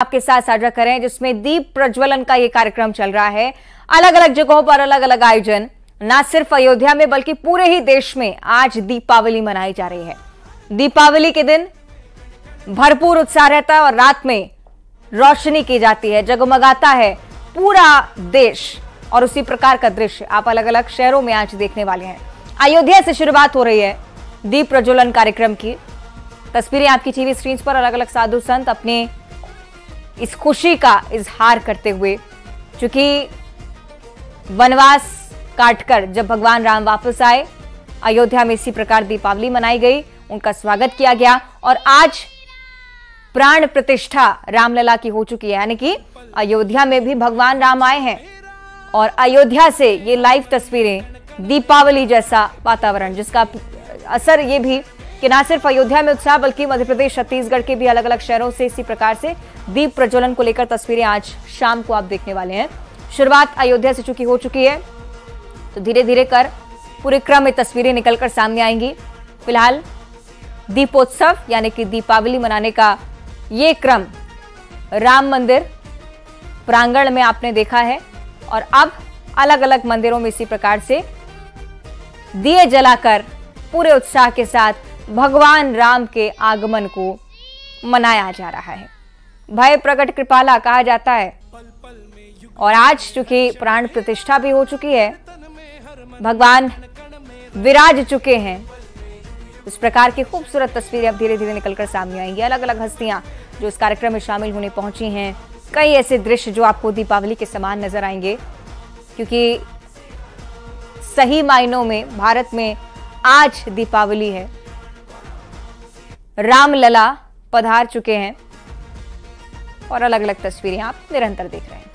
आपके साथ साझा करें, जिसमें दीप प्रज्वलन का ये कार्यक्रम चल रहा है। अलग अलग जगहों पर अलग अलग आयोजन। न सिर्फ़ अयोध्या में, बल्कि पूरे ही देश में आज दीपावली मनाई जा रही है। दीपावली के दिन भरपूर उत्साह रहता है और रात में रोशनी की जाती है, जगमगाता है पूरा देश। और उसी प्रकार का दृश्य आप अलग अलग शहरों में आज देखने वाले हैं। अयोध्या से शुरुआत हो रही है दीप प्रज्वलन कार्यक्रम की। तस्वीरें आपकी टीवी स्क्रीन पर अलग अलग साधु संत अपने इस खुशी का इजहार करते हुए क्योंकि वनवास काटकर जब भगवान राम वापस आए, अयोध्या में इसी प्रकार दीपावली मनाई गई, उनका स्वागत किया गया और आज प्राण प्रतिष्ठा रामलला की हो चुकी है। यानी कि अयोध्या में भी भगवान राम आए हैं और अयोध्या से ये लाइव तस्वीरें दीपावली जैसा वातावरण, जिसका असर ये भी कि न सिर्फ़ अयोध्या में उत्साह, बल्कि मध्य प्रदेश, छत्तीसगढ़ के भी अलग अलग शहरों से इसी प्रकार से दीप प्रज्वलन को लेकर तस्वीरें आज शाम को आप देखने वाले हैं। शुरुआत अयोध्या से चुकी हो चुकी है तो धीरे धीरे कर पूरे क्रम में तस्वीरें निकलकर सामने आएँगी। फ़िलहाल दीपोत्सव, यानी कि दीपावली मनाने का ये क्रम राम मंदिर प्रांगण में आपने देखा है और अब अलग अलग मंदिरों में इसी प्रकार से दिए जलाकर पूरे उत्साह के साथ भगवान राम के आगमन को मनाया जा रहा है। भय प्रकट कृपाला कहा जाता है। और आज चूँकि प्राण प्रतिष्ठा भी हो चुकी है, भगवान विराज चुके हैं। इस प्रकार की खूबसूरत तस्वीरें अब धीरे धीरे निकलकर सामने आएँगी। अलग अलग हस्तियाँ जो इस कार्यक्रम में शामिल होने पहुँची हैं, कई ऐसे दृश्य जो आपको दीपावली के समान नज़र आएँगे। क्योंकि सही मायनों में, भारत में आज दीपावली है। रामलला पधार चुके हैं और अलग अलग तस्वीरें आप निरंतर देख रहे हैं।